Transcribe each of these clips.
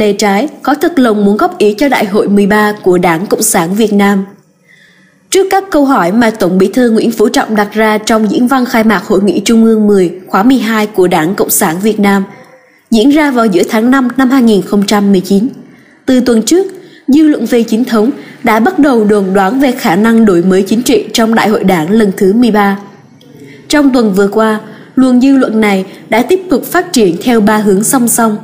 lề trái có thật lòng muốn góp ý cho Đại hội 13 của Đảng Cộng sản Việt Nam. Trước các câu hỏi mà Tổng Bí thư Nguyễn Phú Trọng đặt ra trong diễn văn khai mạc Hội nghị Trung ương 10 khóa 12 của Đảng Cộng sản Việt Nam, diễn ra vào giữa tháng 5 năm 2019. Từ tuần trước, dư luận về chính thống đã bắt đầu đồn đoán về khả năng đổi mới chính trị trong Đại hội Đảng lần thứ 13. Trong tuần vừa qua, luồng dư luận này đã tiếp tục phát triển theo ba hướng song song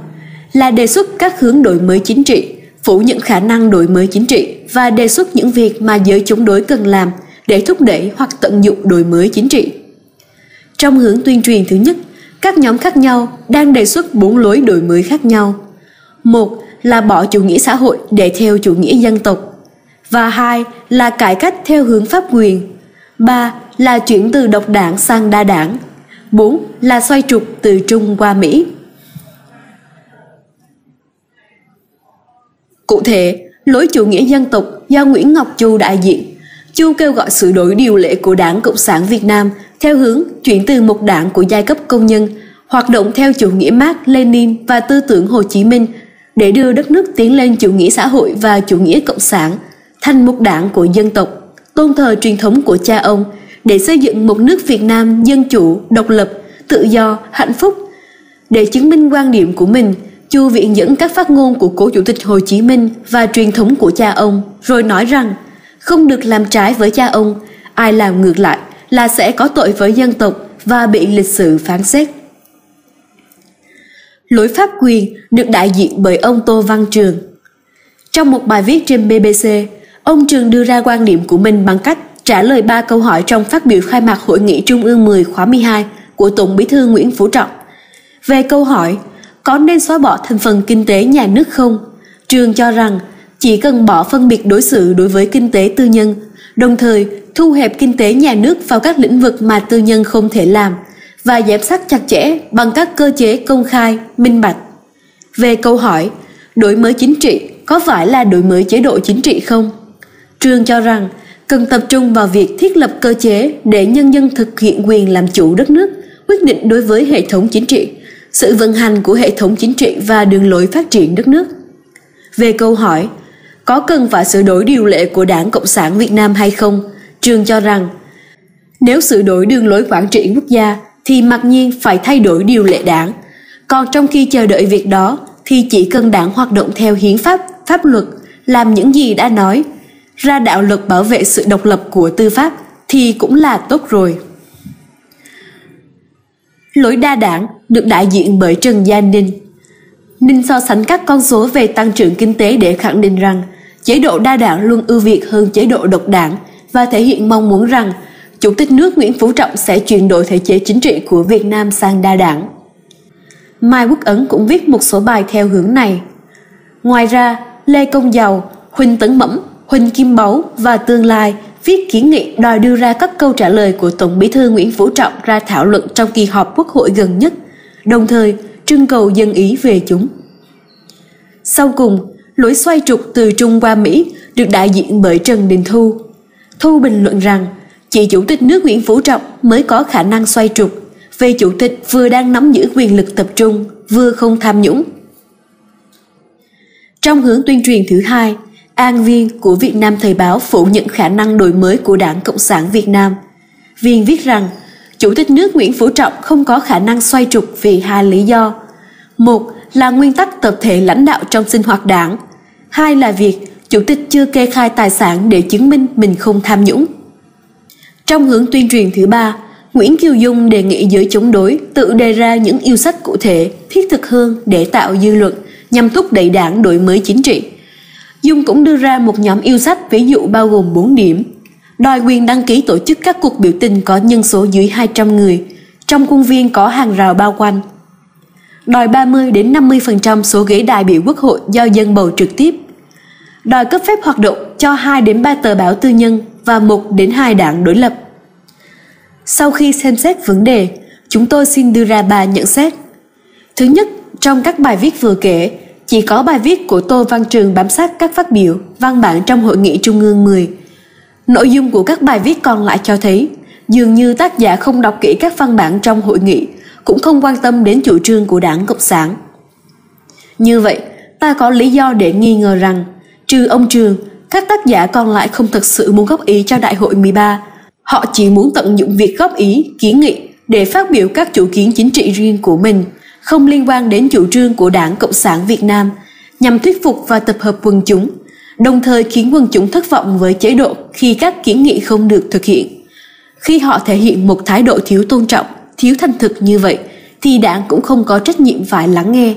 là đề xuất các hướng đổi mới chính trị, phủ nhận khả năng đổi mới chính trị và đề xuất những việc mà giới chống đối cần làm để thúc đẩy hoặc tận dụng đổi mới chính trị. Trong hướng tuyên truyền thứ nhất, các nhóm khác nhau đang đề xuất bốn lối đổi mới khác nhau. Một là bỏ chủ nghĩa xã hội để theo chủ nghĩa dân tộc. Và hai là cải cách theo hướng pháp quyền. Ba là chuyển từ độc đảng sang đa đảng. Bốn là xoay trục từ Trung qua Mỹ. Cụ thể, lối chủ nghĩa dân tộc do Nguyễn Ngọc Chu đại diện. Chu kêu gọi sửa đổi điều lệ của Đảng Cộng sản Việt Nam theo hướng chuyển từ một đảng của giai cấp công nhân, hoạt động theo chủ nghĩa Mark, Lenin và tư tưởng Hồ Chí Minh để đưa đất nước tiến lên chủ nghĩa xã hội và chủ nghĩa cộng sản, thành một đảng của dân tộc, tôn thờ truyền thống của cha ông để xây dựng một nước Việt Nam dân chủ, độc lập, tự do, hạnh phúc. Để chứng minh quan điểm của mình, Chu viện dẫn các phát ngôn của cố chủ tịch Hồ Chí Minh và truyền thống của cha ông, rồi nói rằng không được làm trái với cha ông, ai làm ngược lại là sẽ có tội với dân tộc và bị lịch sử phán xét. Lối pháp quyền được đại diện bởi ông Tô Văn Trường. Trong một bài viết trên BBC, ông Trường đưa ra quan điểm của mình bằng cách trả lời ba câu hỏi trong phát biểu khai mạc Hội nghị Trung ương 10 khóa 12 của Tổng bí thư Nguyễn Phú Trọng. Về câu hỏi có nên xóa bỏ thành phần kinh tế nhà nước không? Trường cho rằng chỉ cần bỏ phân biệt đối xử đối với kinh tế tư nhân, đồng thời thu hẹp kinh tế nhà nước vào các lĩnh vực mà tư nhân không thể làm và giám sát chặt chẽ bằng các cơ chế công khai, minh bạch. Về câu hỏi, đổi mới chính trị có phải là đổi mới chế độ chính trị không? Trường cho rằng cần tập trung vào việc thiết lập cơ chế để nhân dân thực hiện quyền làm chủ đất nước, quyết định đối với hệ thống chính trị sự vận hành của hệ thống chính trị và đường lối phát triển đất nước. Về câu hỏi, có cần phải sửa đổi điều lệ của Đảng Cộng sản Việt Nam hay không? Trường cho rằng, nếu sửa đổi đường lối quản trị quốc gia thì mặc nhiên phải thay đổi điều lệ đảng. Còn trong khi chờ đợi việc đó thì chỉ cần đảng hoạt động theo hiến pháp, pháp luật, làm những gì đã nói, ra đạo luật bảo vệ sự độc lập của tư pháp thì cũng là tốt rồi. Lối đa đảng được đại diện bởi Trần Gia Ninh. Ninh so sánh các con số về tăng trưởng kinh tế để khẳng định rằng chế độ đa đảng luôn ưu việt hơn chế độ độc đảng và thể hiện mong muốn rằng Chủ tịch nước Nguyễn Phú Trọng sẽ chuyển đổi thể chế chính trị của Việt Nam sang đa đảng. Mai Quốc Ấn cũng viết một số bài theo hướng này. Ngoài ra, Lê Công Giàu, Huỳnh Tấn Mẫm, Huỳnh Kim Báu và Tương Lai viết kiến nghị đòi đưa ra các câu trả lời của Tổng bí thư Nguyễn Phú Trọng ra thảo luận trong kỳ họp Quốc hội gần nhất, đồng thời trưng cầu dân ý về chúng. Sau cùng, lối xoay trục từ Trung qua Mỹ được đại diện bởi Trần Đình Thu. Thu bình luận rằng chỉ Chủ tịch nước Nguyễn Phú Trọng mới có khả năng xoay trục vì Chủ tịch vừa đang nắm giữ quyền lực tập trung, vừa không tham nhũng. Trong hướng tuyên truyền thứ hai, An Viên của Việt Nam Thời báo phủ nhận khả năng đổi mới của Đảng Cộng sản Việt Nam. Viên viết rằng, Chủ tịch nước Nguyễn Phú Trọng không có khả năng xoay trục vì hai lý do. Một là nguyên tắc tập thể lãnh đạo trong sinh hoạt đảng. Hai là việc Chủ tịch chưa kê khai tài sản để chứng minh mình không tham nhũng. Trong hướng tuyên truyền thứ ba, Nguyễn Kiều Dung đề nghị giới chống đối tự đề ra những yêu sách cụ thể, thiết thực hơn để tạo dư luận nhằm thúc đẩy đảng đổi mới chính trị Dung cũng đưa ra một nhóm yêu sách ví dụ bao gồm 4 điểm. Đòi quyền đăng ký tổ chức các cuộc biểu tình có nhân số dưới 200 người, trong khuôn viên có hàng rào bao quanh. Đòi 30 đến 50% số ghế đại biểu quốc hội do dân bầu trực tiếp. Đòi cấp phép hoạt động cho 2 đến 3 tờ báo tư nhân và 1 đến 2 đảng đối lập. Sau khi xem xét vấn đề, chúng tôi xin đưa ra ba nhận xét. Thứ nhất, trong các bài viết vừa kể, chỉ có bài viết của Tô Văn Trường bám sát các phát biểu, văn bản trong hội nghị Trung ương 10. Nội dung của các bài viết còn lại cho thấy, dường như tác giả không đọc kỹ các văn bản trong hội nghị, cũng không quan tâm đến chủ trương của đảng Cộng sản. Như vậy, ta có lý do để nghi ngờ rằng, trừ ông Trường, các tác giả còn lại không thực sự muốn góp ý cho Đại hội 13. Họ chỉ muốn tận dụng việc góp ý, kiến nghị để phát biểu các chủ kiến chính trị riêng của mình, không liên quan đến chủ trương của Đảng Cộng sản Việt Nam, nhằm thuyết phục và tập hợp quần chúng, đồng thời khiến quần chúng thất vọng với chế độ khi các kiến nghị không được thực hiện. Khi họ thể hiện một thái độ thiếu tôn trọng, thiếu thành thực như vậy, thì đảng cũng không có trách nhiệm phải lắng nghe.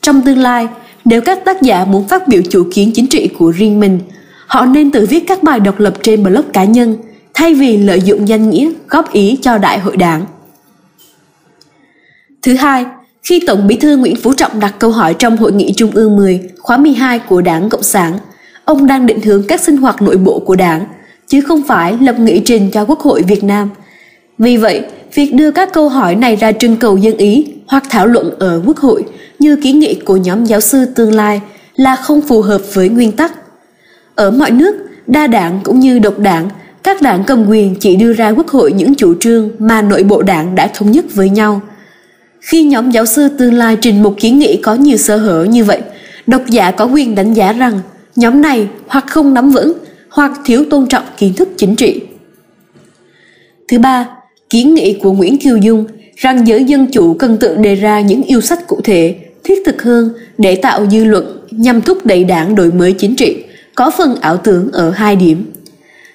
Trong tương lai, nếu các tác giả muốn phát biểu chủ kiến chính trị của riêng mình, họ nên tự viết các bài độc lập trên blog cá nhân, thay vì lợi dụng danh nghĩa góp ý cho đại hội đảng. Thứ hai, khi Tổng Bí thư Nguyễn Phú Trọng đặt câu hỏi trong Hội nghị Trung ương 10 khóa 12 của Đảng Cộng sản, ông đang định hướng các sinh hoạt nội bộ của Đảng, chứ không phải lập nghị trình cho Quốc hội Việt Nam. Vì vậy, việc đưa các câu hỏi này ra trưng cầu dân ý hoặc thảo luận ở Quốc hội như kiến nghị của nhóm giáo sư tương lai là không phù hợp với nguyên tắc. Ở mọi nước, đa đảng cũng như độc đảng, các đảng cầm quyền chỉ đưa ra Quốc hội những chủ trương mà nội bộ đảng đã thống nhất với nhau. Khi nhóm giáo sư tương lai trình một kiến nghị có nhiều sơ hở như vậy, độc giả có quyền đánh giá rằng nhóm này hoặc không nắm vững hoặc thiếu tôn trọng kiến thức chính trị. Thứ ba, kiến nghị của Nguyễn Kiều Dung rằng giới dân chủ cần tự đề ra những yêu sách cụ thể, thiết thực hơn để tạo dư luận nhằm thúc đẩy đảng đổi mới chính trị, có phần ảo tưởng ở hai điểm.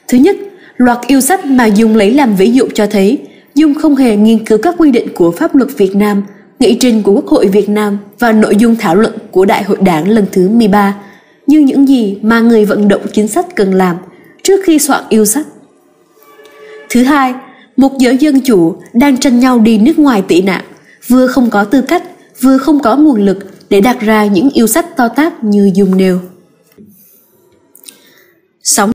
Thứ nhất, loạt yêu sách mà Dung lấy làm ví dụ cho thấy Dung không hề nghiên cứu các quy định của pháp luật Việt Nam, nghị trình của Quốc hội Việt Nam và nội dung thảo luận của Đại hội Đảng lần thứ 13 như những gì mà người vận động chính sách cần làm trước khi soạn yêu sách. Thứ hai, một giới dân chủ đang tranh nhau đi nước ngoài tị nạn, vừa không có tư cách, vừa không có nguồn lực để đặt ra những yêu sách to tát như dùng nêu. Sống